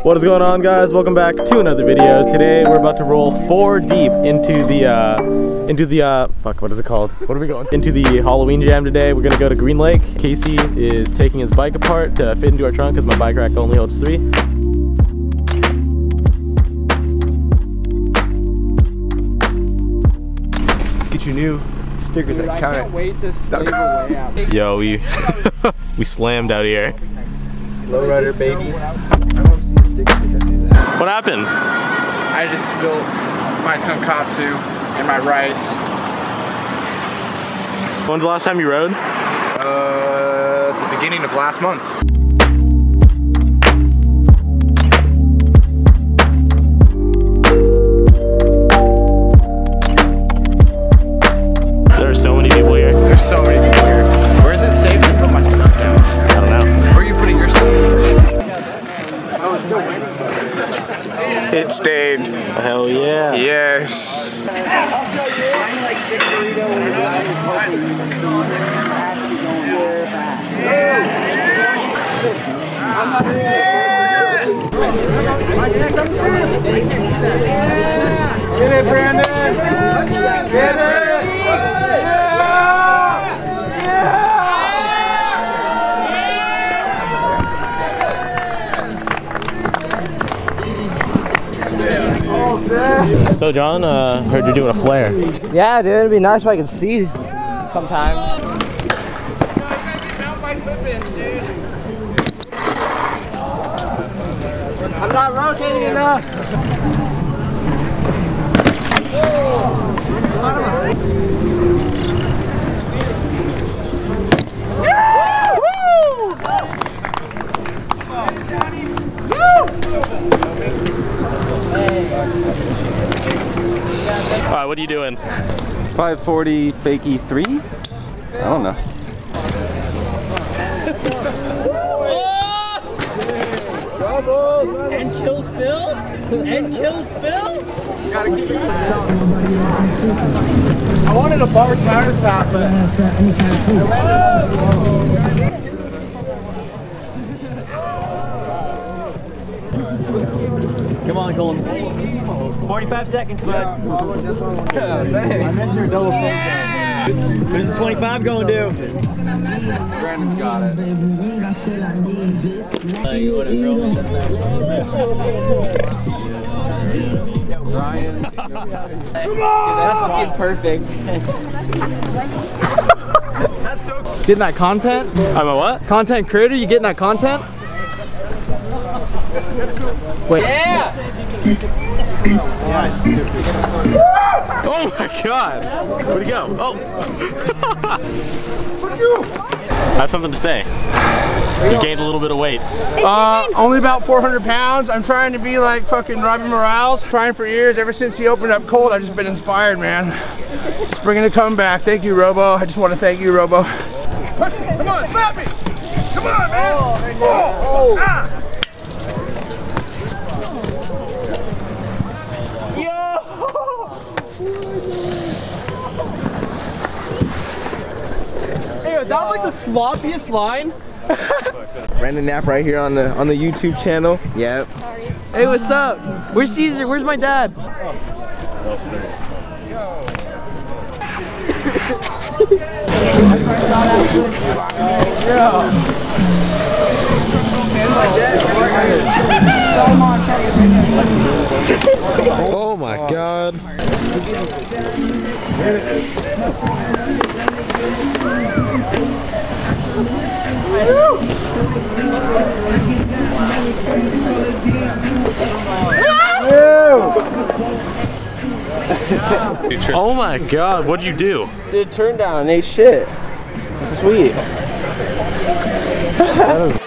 What is going on guys? Welcome back to another video. Today we're about to roll four deep into the uh into the uh fuck what is it called? What are we going? Into the Halloween jam today. We're gonna go to Green Lake. Casey is taking his bike apart to fit into our trunk because my bike rack only holds three. Get your new stickers Dude, at I Counter. can't wait to slave away out. Yo, we we slammed out here. Lowrider baby. What happened? I just spilled my tonkatsu and my rice. When's the last time you rode? Uh, the beginning of last month. Get it, Brandon! Get it! So John, uh, heard you're doing a flare. Yeah, dude, it'd be nice if I could see sometime. I'm not rotating enough. All right, what are you doing? 540 fakie three? I don't know. And kills Bill? And kills Bill? I wanted a bar countertop, but Come on, Golden. 45 seconds, bud. Who's the 25 going to do? Brandon's got it. Like, whatever. Ryan. That's fucking perfect. Getting that content? I'm a what? Content creator, you getting that content? Wait. Yeah! Oh my god! Where'd he go? Oh! I have something to say. You gained a little bit of weight. Uh, only about 400 pounds. I'm trying to be like fucking Robbie Morales. Trying for years. Ever since he opened up Cult, I've just been inspired, man. Just bringing a comeback. Thank you, Robo. I just want to thank you, Robo. Come on, slap me. Come on, man. Oh, oh. Ah. Hey, that was like the sloppiest line. Brandon Nop right here on the on the YouTube channel. Yep. Hey, what's up? Where's Caesar? Where's my dad? Oh my god. Oh my god, what'd you do? Did turn down, ain't shit. Sweet.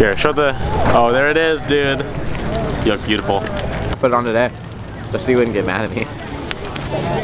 Here, show the. Oh, there it is, dude. You look beautiful. Put it on today. Just so you wouldn't get mad at me. But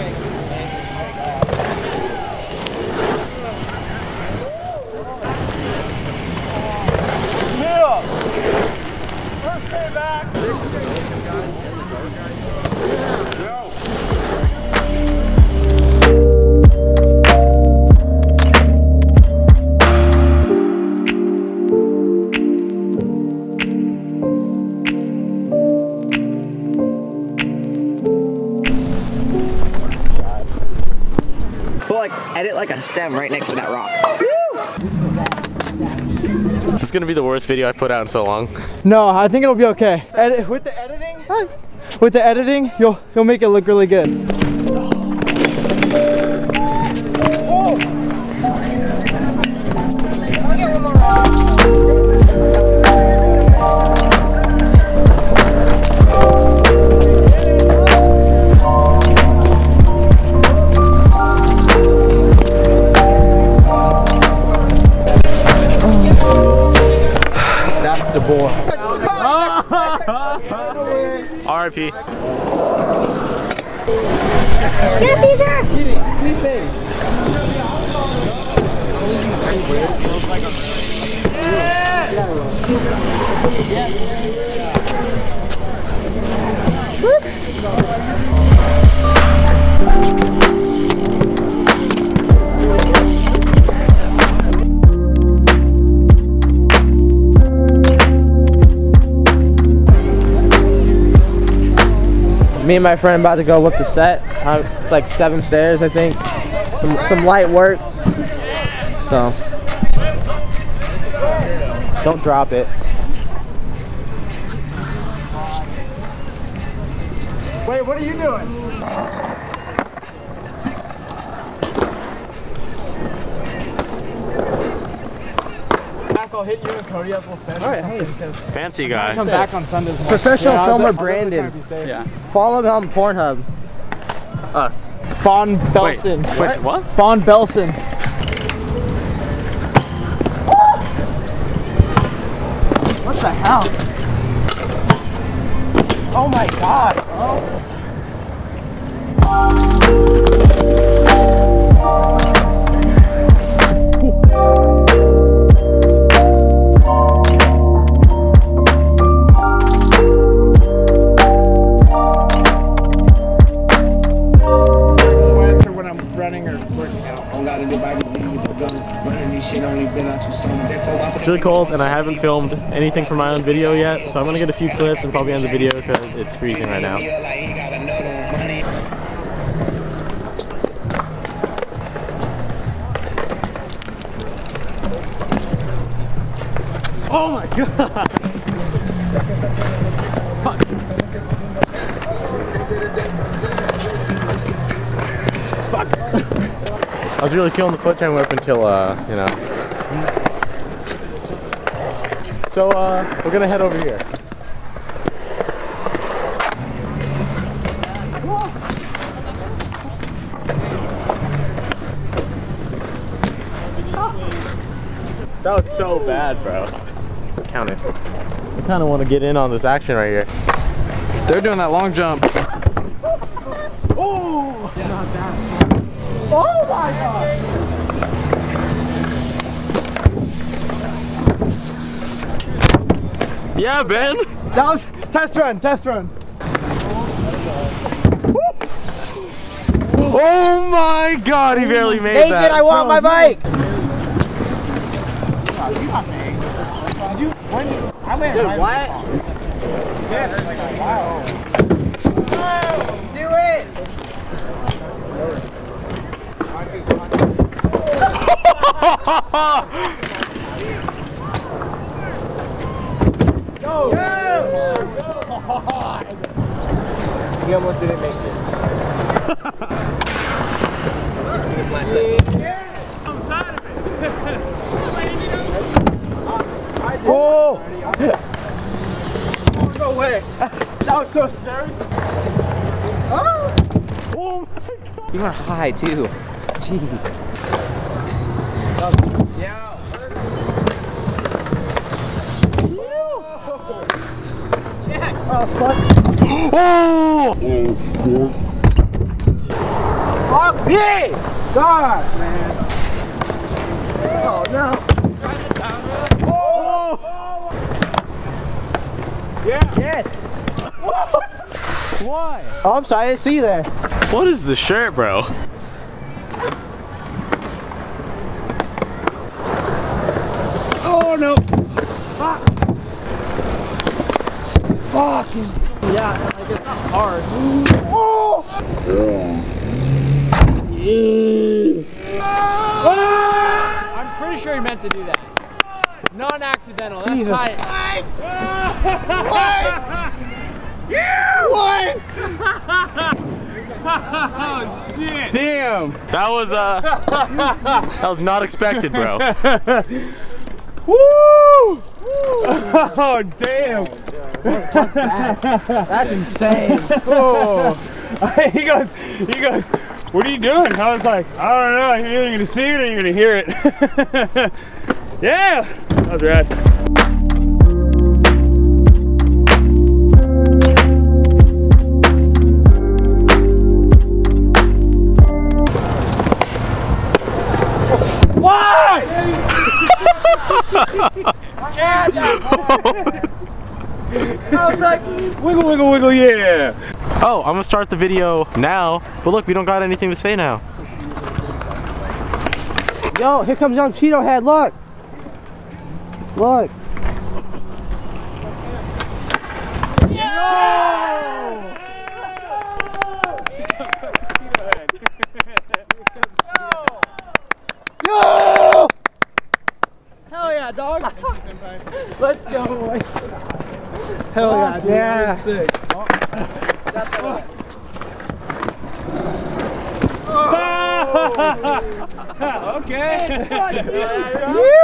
like, edit like a stem right next to that rock. This is gonna be the worst video I've put out in so long. No, I think it'll be okay. Edit, with the editing, with the editing, you'll you'll make it look really good. RIP. Me and my friend about to go up the set. Uh, it's like seven stairs, I think. Some some light work. So don't drop it. Wait, what are you doing? I'll hit you and Cody up. We'll send All right, Fancy guy. Come back on Sundays. more. Professional Yeah, filmer de- I'll definitely Brandon. try to be safe. Yeah. Follow him on Pornhub. Us. Bon Belson. wait, what? Bon Belson. What the hell? Oh my god. Sweats It's really cold and I haven't filmed anything for my own video yet, so I'm gonna get a few clips and probably end the video because it's freezing right now. Oh my god! Fuck! I was really feeling the foot jam up until, uh, you know. So, uh, we're gonna head over here. That was so bad, bro. Count it. I kind of want to get in on this action right here. They're doing that long jump. Oh! Yeah, Ben. That was test run, test run. Oh my God, he barely made Nathan, that. I want my bike. Dude, what? Do it! He almost didn't make it. Oh! no way. That was so scary. Oh! Oh my god! You were high too. Jeez. Fuck? Oh! Fuck me! God, man. Oh no. Yeah. Yes. Why? Oh, I'm sorry. I didn't see you there. What is the shirt, bro? Oh no! Yeah, like it's not hard. Oh! I'm pretty sure he meant to do that. Non-accidental. That's Jesus. tight. Damn! That was uh that was not expected, bro. Woo! Oh damn! That's insane. oh. he goes, he goes, what are you doing? I was like, I don't know, you're either gonna see it or you're gonna hear it. yeah! That was rad. I was like, wiggle, wiggle, wiggle, yeah. Oh, I'm gonna start the video now. But look, we don't got anything to say now. Yo, here comes young Cheeto Head. Look. Look. Hell yeah, dog. Let's go, boy. Hell yeah, dude. Yeah. That's sick. okay.